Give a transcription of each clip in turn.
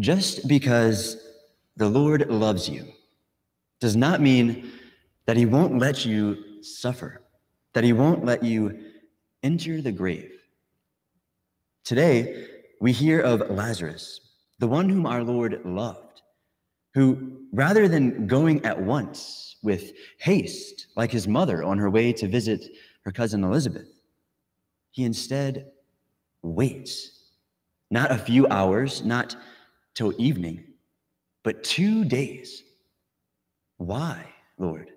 just because the Lord loves you does not mean that he won't let you suffer, that he won't let you enter the grave. Today, we hear of Lazarus, the one whom our Lord loved, who, rather than going at once with haste, like his mother on her way to visit her cousin Elizabeth, he instead waits. Not a few hours, not till evening, but two days. Why, Lord?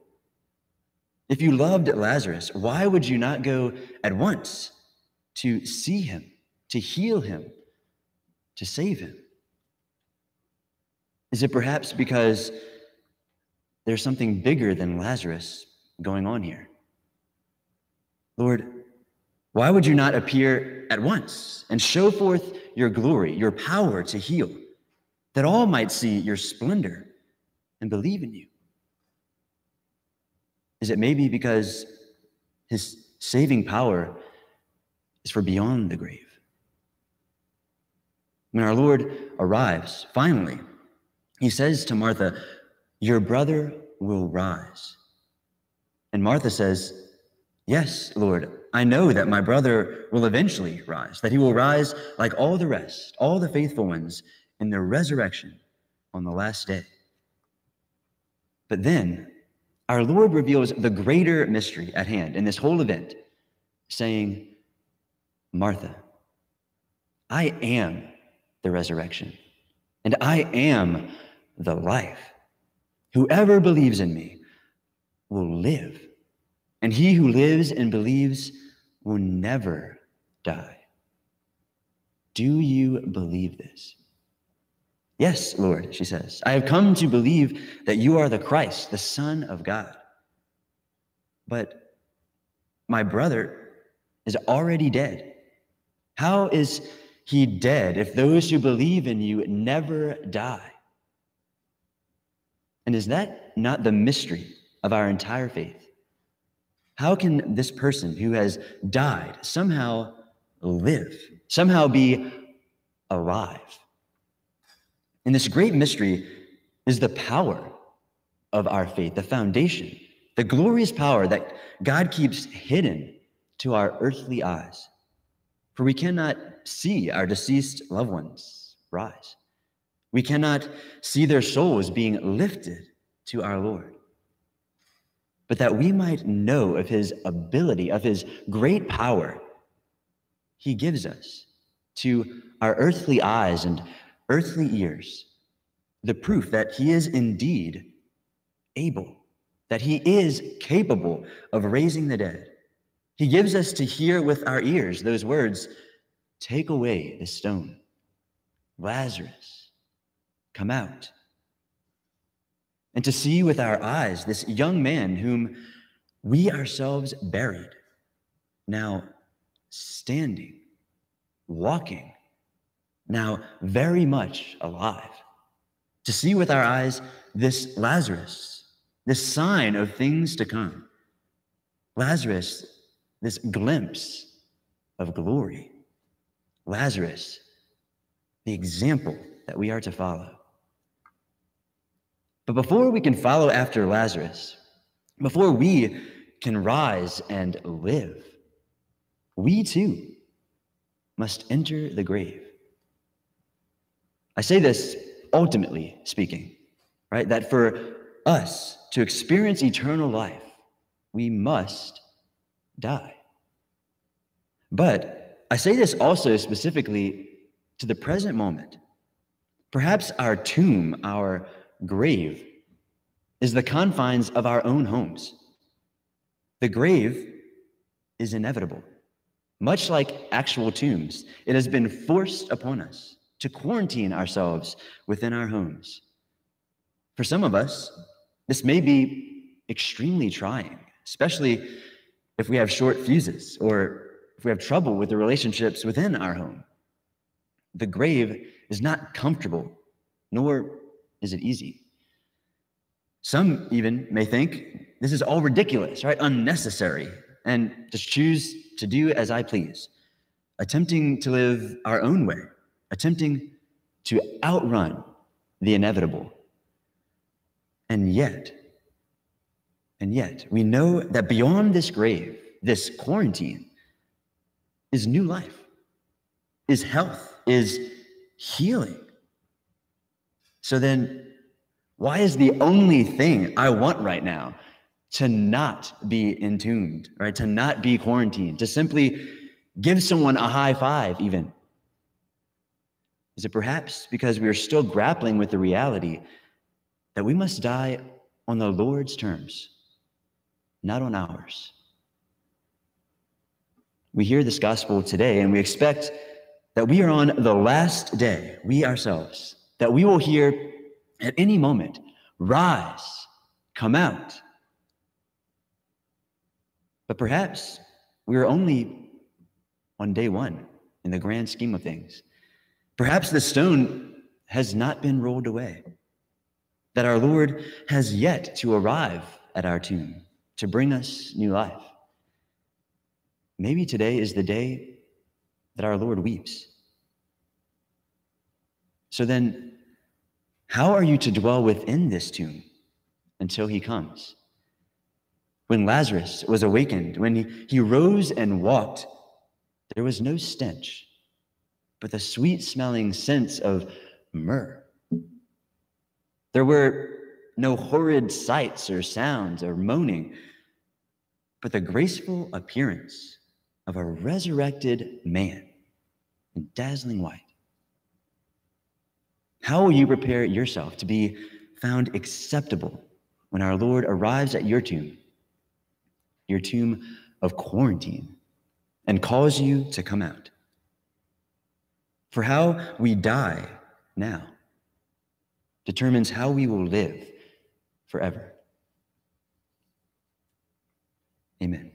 If you loved Lazarus, why would you not go at once to see him, to heal him, to save him? Is it perhaps because there's something bigger than Lazarus going on here? Lord, why would you not appear at once and show forth your glory, your power to heal, that all might see your splendor and believe in you? Is it maybe because his saving power is for beyond the grave? When our Lord arrives, finally, he says to Martha, Your brother will rise. And Martha says, Yes, Lord, I know that my brother will eventually rise, that he will rise like all the rest, all the faithful ones in the resurrection on the last day. But then our Lord reveals the greater mystery at hand in this whole event, saying, Martha, I am the resurrection, and I am the life. Whoever believes in me will live, and he who lives and believes will never die. Do you believe this? Yes, Lord, she says. I have come to believe that you are the Christ, the Son of God. But my brother is already dead. How is he dead if those who believe in you never die? And is that not the mystery of our entire faith? How can this person who has died somehow live, somehow be alive? And this great mystery is the power of our faith, the foundation, the glorious power that God keeps hidden to our earthly eyes. For we cannot see our deceased loved ones rise. We cannot see their souls being lifted to our Lord but that we might know of his ability, of his great power, he gives us to our earthly eyes and earthly ears the proof that he is indeed able, that he is capable of raising the dead. He gives us to hear with our ears those words Take away the stone. Lazarus, come out and to see with our eyes this young man whom we ourselves buried, now standing, walking, now very much alive. To see with our eyes this Lazarus, this sign of things to come. Lazarus, this glimpse of glory. Lazarus, the example that we are to follow. But before we can follow after Lazarus, before we can rise and live, we too must enter the grave. I say this ultimately speaking, right? That for us to experience eternal life, we must die. But I say this also specifically to the present moment. Perhaps our tomb, our grave is the confines of our own homes. The grave is inevitable. Much like actual tombs, it has been forced upon us to quarantine ourselves within our homes. For some of us, this may be extremely trying, especially if we have short fuses or if we have trouble with the relationships within our home. The grave is not comfortable, nor is it easy? Some even may think this is all ridiculous, right? Unnecessary, and just choose to do as I please, attempting to live our own way, attempting to outrun the inevitable. And yet, and yet, we know that beyond this grave, this quarantine, is new life, is health, is healing. So then, why is the only thing I want right now to not be entombed, right? To not be quarantined, to simply give someone a high five, even? Is it perhaps because we are still grappling with the reality that we must die on the Lord's terms, not on ours? We hear this gospel today and we expect that we are on the last day, we ourselves, that we will hear at any moment, rise, come out. But perhaps we are only on day one in the grand scheme of things. Perhaps the stone has not been rolled away, that our Lord has yet to arrive at our tomb to bring us new life. Maybe today is the day that our Lord weeps. So then, how are you to dwell within this tomb until he comes? When Lazarus was awakened, when he, he rose and walked, there was no stench but the sweet smelling scents of myrrh. There were no horrid sights or sounds or moaning, but the graceful appearance of a resurrected man in dazzling white. How will you prepare yourself to be found acceptable when our Lord arrives at your tomb, your tomb of quarantine, and calls you to come out? For how we die now determines how we will live forever. Amen.